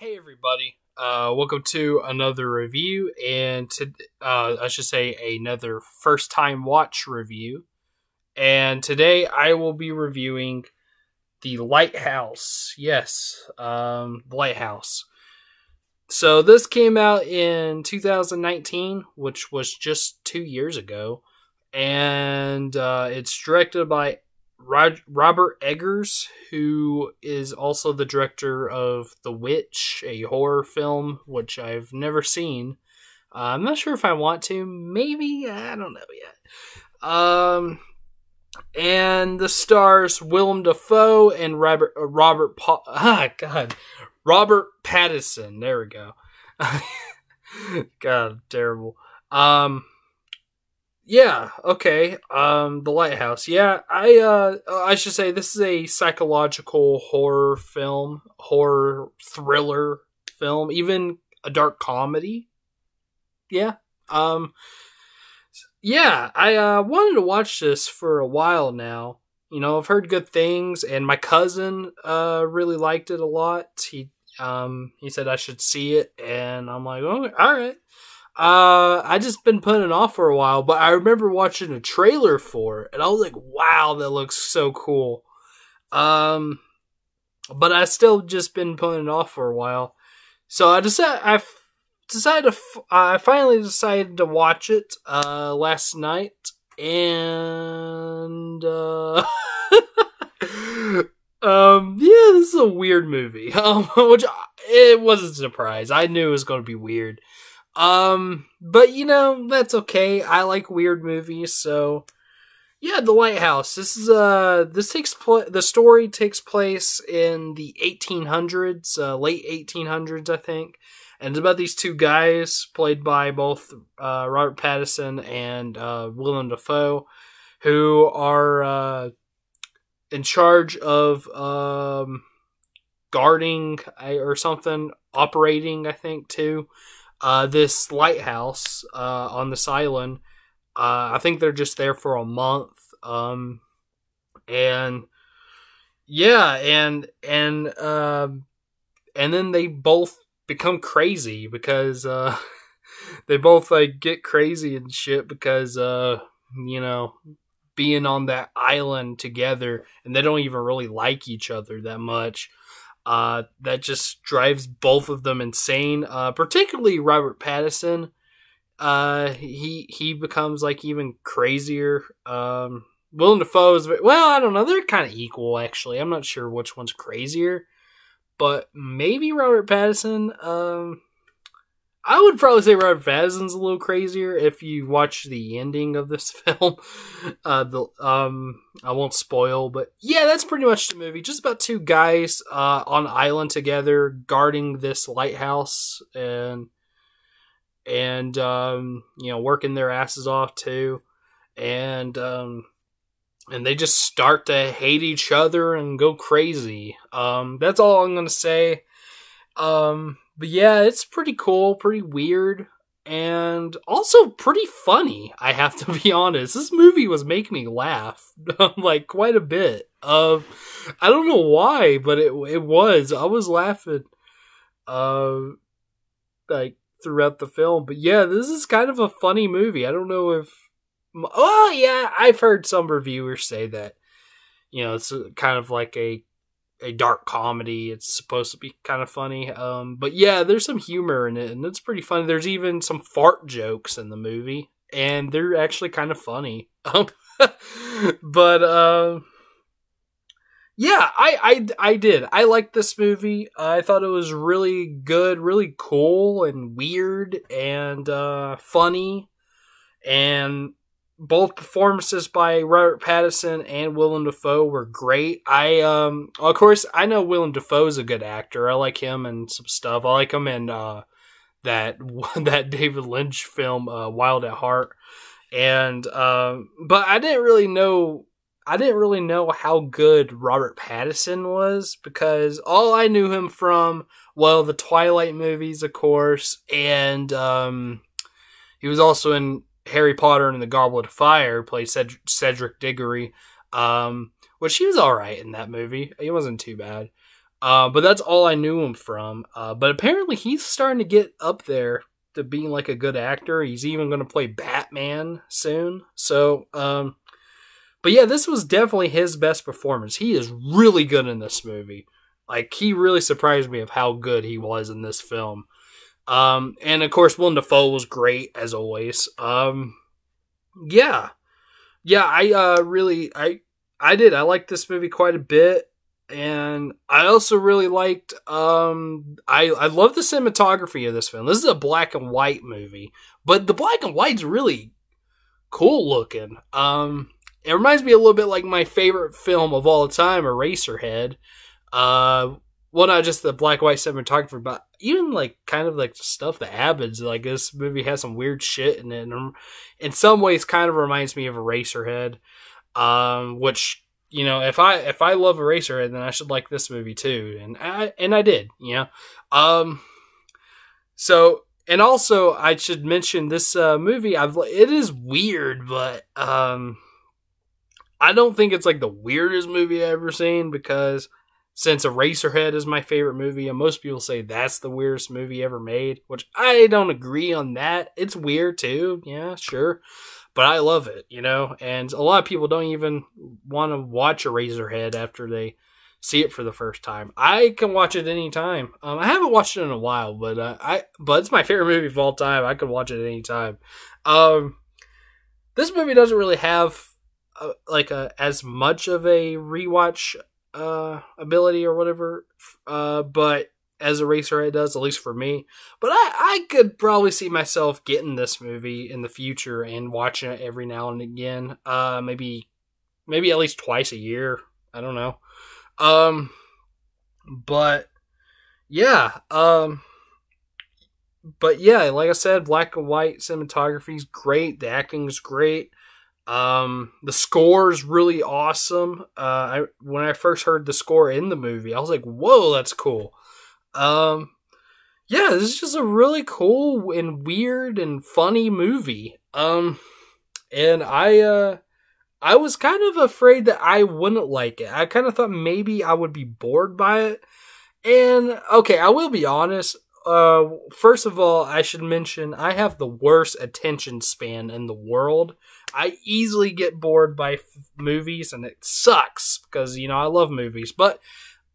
Hey everybody, uh, welcome to another review, and to uh, I should say another first time watch review. And today I will be reviewing the Lighthouse. Yes, um, the Lighthouse. So this came out in 2019, which was just two years ago, and uh, it's directed by Rod- Robert Eggers, who is also the director of The Witch, a horror film which I've never seen. Uh, I'm not sure if I want to. Maybe I don't know yet. Um, and the stars Willem Dafoe and Robert uh, Robert pa- ah God Robert Pattinson. There we go. God, terrible. Um, yeah, okay. Um The Lighthouse. Yeah, I uh I should say this is a psychological horror film, horror thriller film, even a dark comedy. Yeah. Um yeah, I uh wanted to watch this for a while now. You know, I've heard good things and my cousin uh really liked it a lot. He um he said I should see it and I'm like, "Oh, all right." Uh, I just been putting it off for a while, but I remember watching a trailer for it, and I was like, "Wow, that looks so cool." Um, but I still just been putting it off for a while, so I decided I decided to I finally decided to watch it uh last night, and uh. um, yeah, this is a weird movie. Um, which it wasn't a surprise. I knew it was going to be weird. Um, but you know, that's okay. I like weird movies, so yeah, The Lighthouse. This is uh this takes pl- the story takes place in the 1800s, uh, late 1800s, I think. And it's about these two guys played by both uh, Robert Pattinson and uh, Willem Dafoe who are uh, in charge of um, guarding or something, operating, I think, too uh, this lighthouse uh, on this island. Uh, I think they're just there for a month, um, and yeah, and and um, and then they both become crazy because uh, they both like get crazy and shit because uh, you know being on that island together, and they don't even really like each other that much. Uh, that just drives both of them insane. Uh, particularly Robert Pattinson. Uh, he he becomes like even crazier. Um, Willem Dafoe is well, I don't know. They're kind of equal actually. I'm not sure which one's crazier, but maybe Robert Pattinson. Um, I would probably say Robert Pattinson's a little crazier if you watch the ending of this film. Uh, the um, I won't spoil, but yeah, that's pretty much the movie. Just about two guys uh, on island together guarding this lighthouse and and um, you know working their asses off too, and um, and they just start to hate each other and go crazy. Um, that's all I'm gonna say. Um, but yeah, it's pretty cool, pretty weird, and also pretty funny. I have to be honest. This movie was making me laugh like quite a bit. Of I don't know why, but it it was. I was laughing, uh, like throughout the film. But yeah, this is kind of a funny movie. I don't know if. Oh yeah, I've heard some reviewers say that. You know, it's kind of like a a dark comedy. It's supposed to be kind of funny. Um, but yeah, there's some humor in it, and it's pretty funny. There's even some fart jokes in the movie, and they're actually kind of funny. Um, but uh, yeah, I, I I did. I liked this movie. I thought it was really good, really cool, and weird, and uh, funny, and both performances by Robert Pattinson and Willem Dafoe were great. I um of course I know Willem Dafoe's a good actor. I like him and some stuff. I like him in uh that that David Lynch film uh Wild at Heart. And um but I didn't really know I didn't really know how good Robert Pattinson was because all I knew him from well the Twilight movies of course and um he was also in Harry Potter and the Goblet of Fire, played Cedric Diggory, um, which he was all right in that movie. He wasn't too bad. Uh, but that's all I knew him from. Uh, but apparently he's starting to get up there to being like a good actor. He's even going to play Batman soon. So, um, but yeah, this was definitely his best performance. He is really good in this movie. Like he really surprised me of how good he was in this film. Um, and of course, Willem Dafoe was great as always. Um, yeah, yeah, I uh, really, I, I did. I liked this movie quite a bit, and I also really liked. Um, I I love the cinematography of this film. This is a black and white movie, but the black and white's really cool looking. Um, it reminds me a little bit like my favorite film of all time, Eraserhead. Uh, well, not just the black white cinematography, but even like kind of like stuff that happens. Like this movie has some weird shit in it, and in some ways, kind of reminds me of Eraserhead. Um, which you know, if I if I love Eraserhead, then I should like this movie too, and I and I did, you know. Um, so and also I should mention this uh, movie. I've it is weird, but um, I don't think it's like the weirdest movie I've ever seen because since Eraserhead is my favorite movie, and most people say that's the weirdest movie ever made, which I don't agree on that. It's weird too, yeah, sure. But I love it, you know, and a lot of people don't even want to watch Eraserhead after they see it for the first time. I can watch it anytime. Um, I haven't watched it in a while, but uh, I but it's my favorite movie of all time. I could watch it at any time. Um, this movie doesn't really have uh, like a as much of a rewatch uh, ability or whatever. Uh, but Eraserhead does, at least for me. But I, I could probably see myself getting this movie in the future and watching it every now and again. Uh, maybe, maybe at least twice a year. I don't know. Um, but yeah. Um, but yeah, like I said, black and white cinematography is great. The acting is great. Um, the score is really awesome. Uh, I when I first heard the score in the movie, I was like, "Whoa, that's cool." Um, yeah, this is just a really cool and weird and funny movie. Um, and I uh, I was kind of afraid that I wouldn't like it. I kind of thought maybe I would be bored by it. And okay, I will be honest. Uh, first of all, I should mention I have the worst attention span in the world. I easily get bored by f- movies, and it sucks because you know I love movies, but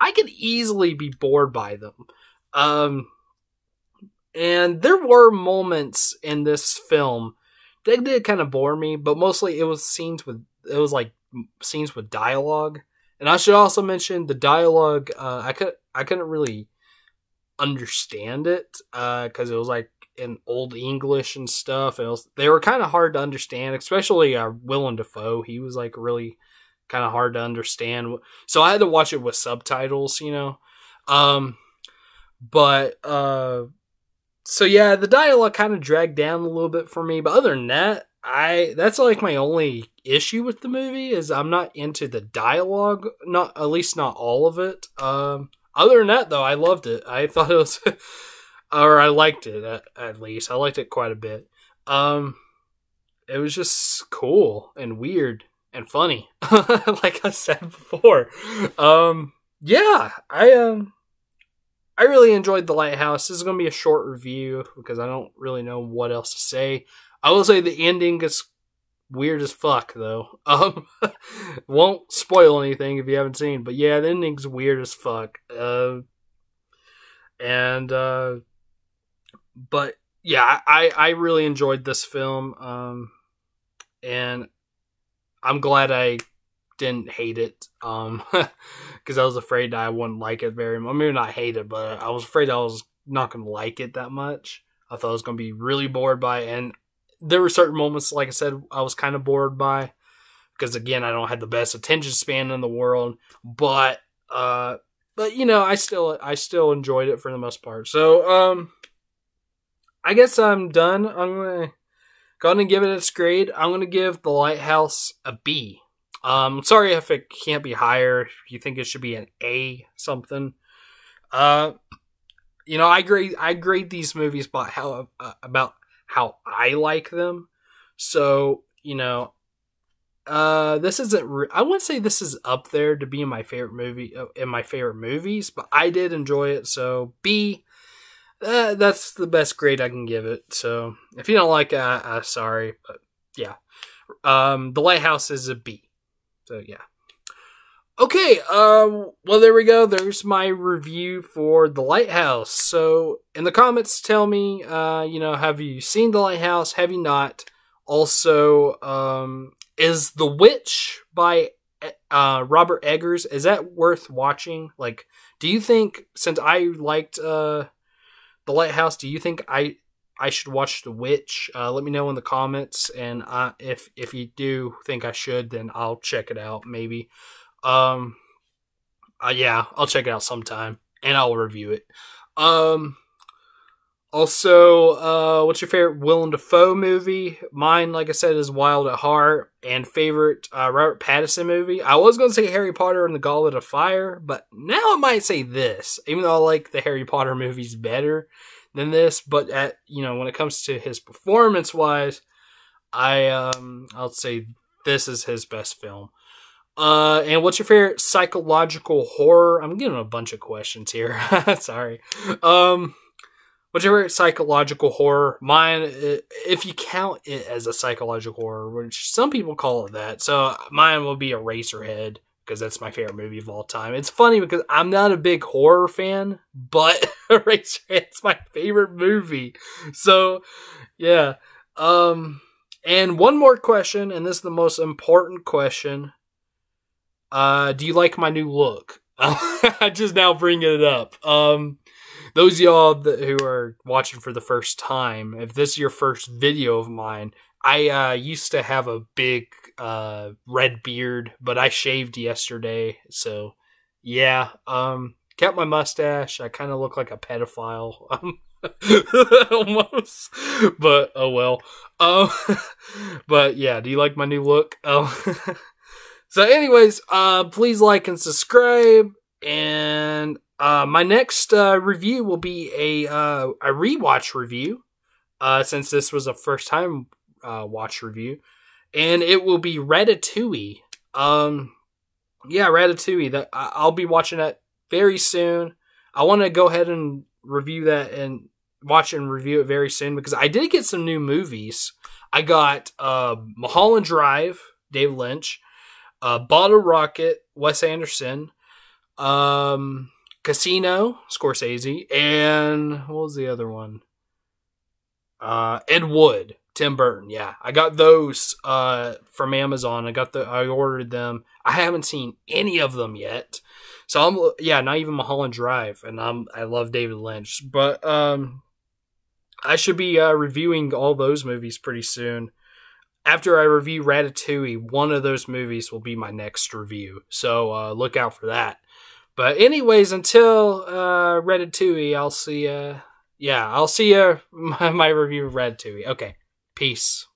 I could easily be bored by them. Um, and there were moments in this film that did kind of bore me, but mostly it was scenes with it was like scenes with dialogue. And I should also mention the dialogue. Uh, I could I couldn't really understand it because uh, it was like in old English and stuff. And was, they were kind of hard to understand, especially uh, Willem Dafoe. He was like really kind of hard to understand. So I had to watch it with subtitles, you know. Um, but uh, so yeah, the dialogue kind of dragged down a little bit for me. But other than that, I that's like my only issue with the movie is I'm not into the dialogue. Not at least not all of it. Um, other than that, though, I loved it. I thought it was. Or I liked it at, at, least. I liked it quite a bit. Um, it was just cool and weird and funny, like I said before. Um, yeah, I um, I really enjoyed the Lighthouse. This is gonna be a short review because I don't really know what else to say. I will say the ending is weird as fuck though. Um, won't spoil anything if you haven't seen, but yeah, the ending's weird as fuck. Uh, and uh but yeah, I I really enjoyed this film, um, and I'm glad I didn't hate it, um, because I was afraid I wouldn't like it very much. I mean, not hate it, but I was afraid I was not gonna like it that much. I thought I was gonna be really bored by it, and there were certain moments, like I said, I was kind of bored by, because again, I don't have the best attention span in the world, but uh, but you know, I still I still enjoyed it for the most part. So um I guess I'm done. I'm gonna go ahead and give it its grade. I'm gonna give The Lighthouse a B. Um, sorry if it can't be higher. If you think it should be an A something. Uh, you know, I grade I grade these movies about how uh, about how I like them. So you know, uh, this isn't. Re- I wouldn't say this is up there to be my favorite movie uh, in my favorite movies, but I did enjoy it. So B, uh, that's the best grade I can give it. So if you don't like it, I, I sorry, but yeah, um, the Lighthouse is a B. So yeah. Okay, um, well, there we go. There's my review for The Lighthouse. So, in the comments, tell me, uh, you know, have you seen The Lighthouse? Have you not? Also, um, is The Witch by uh, Robert Eggers, is that worth watching? Like, do you think, since I liked uh, The Lighthouse, do you think I I should watch The Witch? Uh, let me know in the comments, and uh, if if you do think I should, then I'll check it out, maybe. Um, uh, yeah, I'll check it out sometime and I'll review it. Um, also, uh, what's your favorite Willem Dafoe movie? Mine, like I said, is Wild at Heart. And favorite uh, Robert Pattinson movie? I was going to say Harry Potter and the Goblet of Fire, but now I might say this, even though I like the Harry Potter movies better than this. But at you know, when it comes to his performance wise, I um, I'll say this is his best film. Uh, and what's your favorite psychological horror? I'm getting a bunch of questions here. Sorry. Um, favorite psychological horror? Mine, if you count it as a psychological horror, which some people call it that, so mine will be Eraserhead because that's my favorite movie of all time. It's funny because I'm not a big horror fan, but Eraserhead's my favorite movie. So, yeah. Um, and one more question, and this is the most important question uh, do you like my new look? I just now bringing it up. Um, those y'all that, who are watching for the first time, if this is your first video of mine, I uh, used to have a big uh, red beard, but I shaved yesterday. So, yeah, um, kept my mustache. I kind of look like a pedophile. almost but oh well um but yeah do you like my new look oh so, anyways, uh, please like and subscribe. And uh, my next uh, review will be a uh, a rewatch review, uh, since this was a first time uh, watch review, and it will be Ratatouille. Um, yeah, Ratatouille. That I'll be watching that very soon. I want to go ahead and review that and watch and review it very soon because I did get some new movies. I got uh, Mulholland Drive, Dave Lynch uh, Bottle Rocket, Wes Anderson, um, Casino, Scorsese, and what was the other one? Uh, Ed Wood, Tim Burton. Yeah, I got those uh, from Amazon. I got the I ordered them. I haven't seen any of them yet. So I'm yeah, not even Mulholland Drive, and I'm I love David Lynch, but um, I should be uh, reviewing all those movies pretty soon after I review Ratatouille, one of those movies will be my next review. So uh, look out for that. But anyways, until uh, Ratatouille, I'll see. Uh, yeah, I'll see you my, my review of Ratatouille. Okay, peace.